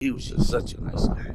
He was just such a nice guy.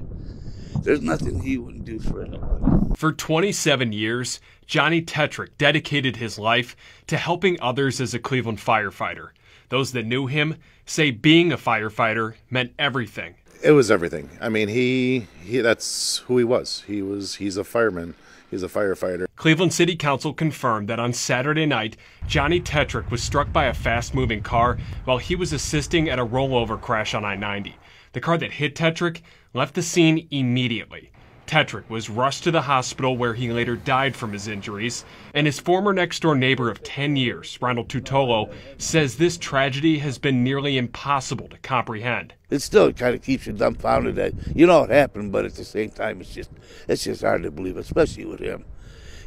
There's nothing he wouldn't do for anybody. For 27 years, Johnny Tetrick dedicated his life to helping others as a Cleveland firefighter. Those that knew him say being a firefighter meant everything. It was everything. I mean, he, he that's who he was. He was he's a fireman. He's a firefighter. Cleveland City Council confirmed that on Saturday night, Johnny Tetrick was struck by a fast moving car while he was assisting at a rollover crash on I 90. The car that hit Tetrick left the scene immediately. Tetrick was rushed to the hospital where he later died from his injuries, and his former next door neighbor of 10 years, Ronald Tutolo, says this tragedy has been nearly impossible to comprehend. It still kind of keeps you dumbfounded that you know it happened, but at the same time, it's just it's just hard to believe, especially with him.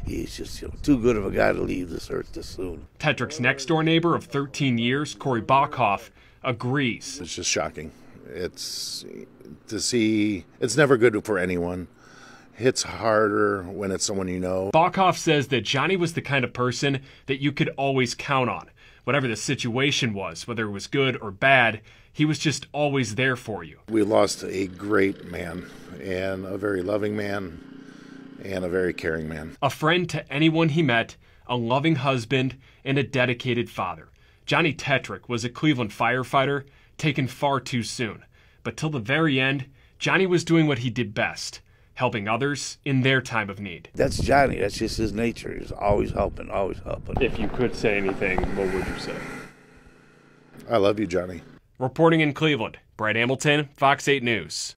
He's just you know, too good of a guy to leave this earth this soon. Tetrick's next door neighbor of 13 years, Corey Bachhoff, agrees. It's just shocking. It's to see. It's never good for anyone hits harder when it's someone you know. Bachhoff says that Johnny was the kind of person that you could always count on. Whatever the situation was, whether it was good or bad, he was just always there for you. We lost a great man and a very loving man and a very caring man. A friend to anyone he met, a loving husband, and a dedicated father. Johnny Tetrick was a Cleveland firefighter taken far too soon. But till the very end, Johnny was doing what he did best helping others in their time of need. That's Johnny. That's just his nature. He's always helping, always helping. If you could say anything, what would you say? I love you, Johnny. Reporting in Cleveland, Brett Hamilton, Fox 8 News.